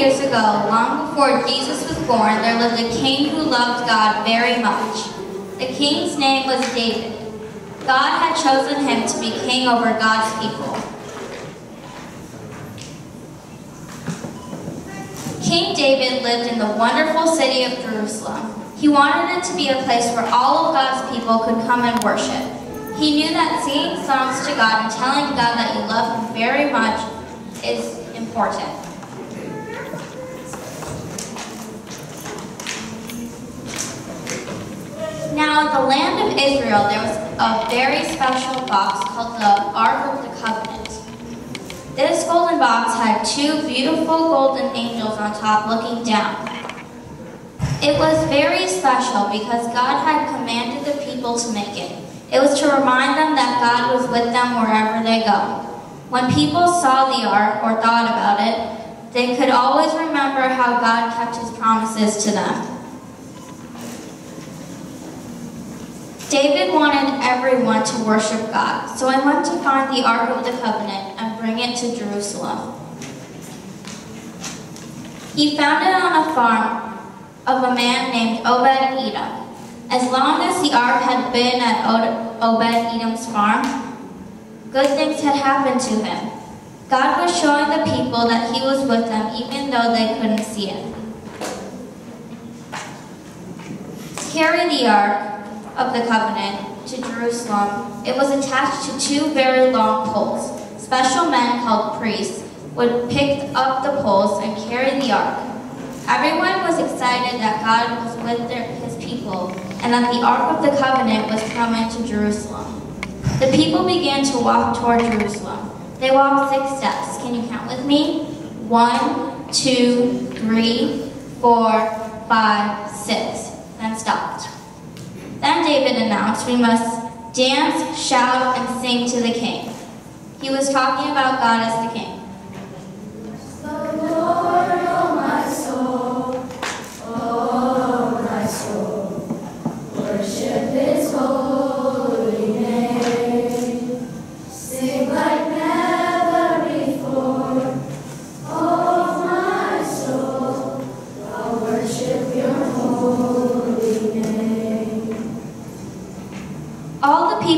years ago, long before Jesus was born, there lived a king who loved God very much. The king's name was David. God had chosen him to be king over God's people. King David lived in the wonderful city of Jerusalem. He wanted it to be a place where all of God's people could come and worship. He knew that singing songs to God and telling God that you love him very much is important. Now, in the land of Israel, there was a very special box called the Ark of the Covenant. This golden box had two beautiful golden angels on top looking down. It was very special because God had commanded the people to make it. It was to remind them that God was with them wherever they go. When people saw the ark or thought about it, they could always remember how God kept his promises to them. David wanted everyone to worship God, so I went to find the Ark of the Covenant and bring it to Jerusalem. He found it on a farm of a man named Obed-Edom. As long as the ark had been at Obed-Edom's farm, good things had happened to him. God was showing the people that he was with them even though they couldn't see it. Carry the ark, of the covenant to Jerusalem, it was attached to two very long poles. Special men called priests would pick up the poles and carry the ark. Everyone was excited that God was with their, his people and that the ark of the covenant was coming to Jerusalem. The people began to walk toward Jerusalem. They walked six steps. Can you count with me? One, two, three, four, five, six. Then stopped. Then David announced, we must dance, shout, and sing to the king. He was talking about God as the king.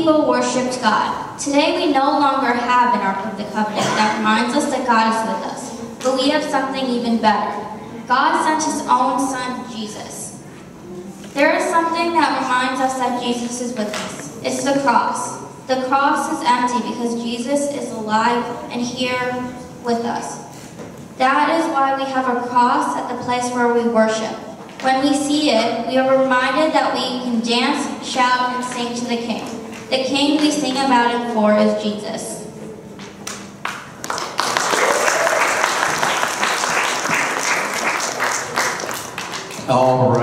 People worshipped God. Today we no longer have an Ark of the Covenant that reminds us that God is with us, but we have something even better. God sent his own son, Jesus. There is something that reminds us that Jesus is with us. It's the cross. The cross is empty because Jesus is alive and here with us. That is why we have a cross at the place where we worship. When we see it, we are reminded that we can dance, shout, and sing to the King. The King we sing about and for is Jesus. All right.